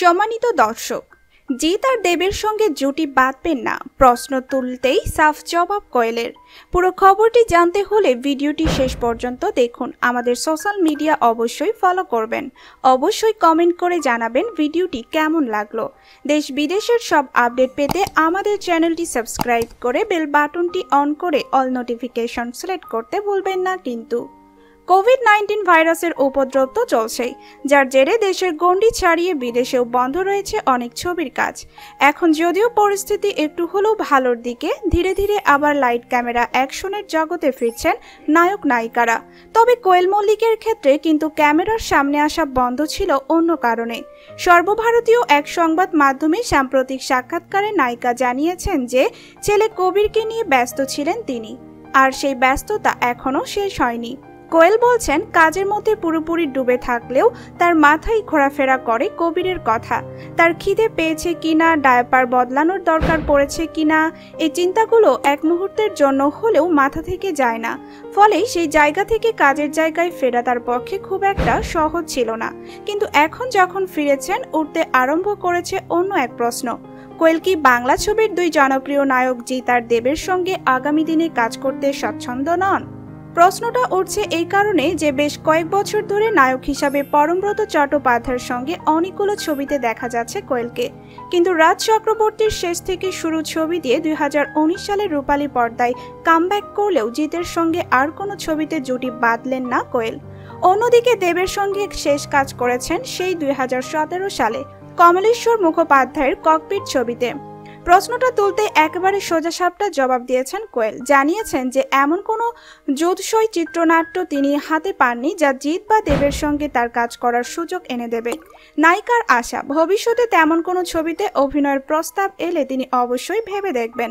সম্মানিত দর্শক জিৎ আর দেবের সঙ্গে জুটি বাঁধবেন না, প্রশ্ন তুলতেই সাফ জবাব কোয়েলের। পুরো খবরটি জানতে হলে ভিডিওটি শেষ পর্যন্ত দেখুন। আমাদের সোশ্যাল মিডিয়া অবশ্যই ফলো করবেন। অবশ্যই কমেন্ট করে জানাবেন ভিডিওটি কেমন লাগল। দেশ বিদেশের সব আপডেট পেতে আমাদের চ্যানেলটি সাবস্ক্রাইব করে বেল বাটনটি অন করে অল নোটিফিকেশন সিলেক্ট করতে ভুলবেন না কিন্তু। কোভিড নাইন্টিন ভাইরাসের উপদ্রব তো চলছেই, যার জেরে দেশের গণ্ডি ছাড়িয়ে বিদেশেও বন্ধ রয়েছে অনেক ছবির কাজ। এখন যদিও পরিস্থিতি একটু হলেও ভালোর দিকে, ধীরে ধীরে আবার লাইট ক্যামেরা অ্যাকশনের জগতে ফিরছেন নায়ক নায়িকারা। তবে কোয়েল মল্লিকের ক্ষেত্রে কিন্তু ক্যামেরার সামনে আসা বন্ধ ছিল অন্য কারণে। সর্বভারতীয় এক সংবাদ মাধ্যমে সাম্প্রতিক সাক্ষাৎকারে নায়িকা জানিয়েছেন যে, ছেলে কবিরকে নিয়ে ব্যস্ত ছিলেন তিনি, আর সেই ব্যস্ততা এখনও শেষ হয়নি। কোয়েল বলছেন, কাজের মধ্যে পুরোপুরি ডুবে থাকলেও তার মাথায় ঘোরাফেরা করে কবিরের কথা। তার খিদে পেয়েছে কিনা, ডায়াপার বদলানোর দরকার পড়েছে কিনা, এই চিন্তাগুলো এক মুহূর্তের জন্য হলেও মাথা থেকে যায় না। ফলে সেই জায়গা থেকে কাজের জায়গায় ফেরা তার পক্ষে খুব একটা সহজ ছিল না। কিন্তু এখন যখন ফিরেছেন, উঠতে আরম্ভ করেছে অন্য এক প্রশ্ন। কোয়েল কি বাংলা ছবির দুই জনপ্রিয় নায়ক জিতার দেবের সঙ্গে আগামী দিনে কাজ করতে স্বচ্ছন্দ নন? প্রশ্নটা উঠছে এই কারণে যে বেশ কয়েক বছর ধরে নায়ক হিসাবে পরমব্রত চট্টোপাধ্যায়ের সঙ্গে অনেকগুলো ছবিতে দেখা যাচ্ছে কোয়েলকে। কিন্তু রাজ চক্রবর্তীর শেষ থেকে শুরু ছবি দিয়ে দুই হাজার উনিশ সালে রূপালী পর্দায় কামব্যাক করলেও জিতের সঙ্গে আর কোনো ছবিতে জুটি বাঁধলেন না কোয়েল। অন্যদিকে দেবের সঙ্গে শেষ কাজ করেছেন সেই দুই হাজার সতেরো সালে কমলেশ্বর মুখোপাধ্যায়ের ককপিট ছবিতে। প্রশ্নটা তুলতে একেবারে সোজাসাপটা জবাব দিয়েছেন কোয়েল। জানিয়েছেন যে এমন কোনো যুদ্ধসই চিত্রনাট্য তিনি হাতে পাননি যা জিৎ বা দেবের সঙ্গে তার কাজ করার সুযোগ এনে দেবে। নায়িকার আশা, ভবিষ্যতে তেমন কোনো ছবিতে অভিনয়ের প্রস্তাব এলে তিনি অবশ্যই ভেবে দেখবেন।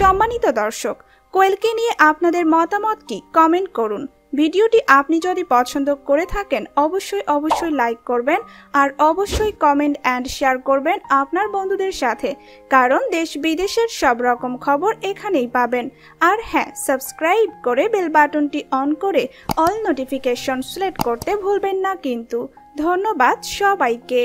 সম্মানিত দর্শক, কোয়েলকে নিয়ে আপনাদের মতামত কি? কমেন্ট করুন। ভিডিওটি আপনি যদি পছন্দ করে থাকেন, অবশ্যই অবশ্যই লাইক করবেন আর অবশ্যই কমেন্ট অ্যান্ড শেয়ার করবেন আপনার বন্ধুদের সাথে। কারণ দেশ বিদেশের সব রকম খবর এখানেই পাবেন। আর হ্যাঁ সাবস্ক্রাইব করে বেল বাটনটি অন করে অল নোটিফিকেশন সিলেক্ট করতে ভুলবেন না কিন্তু। ধন্যবাদ সবাইকে।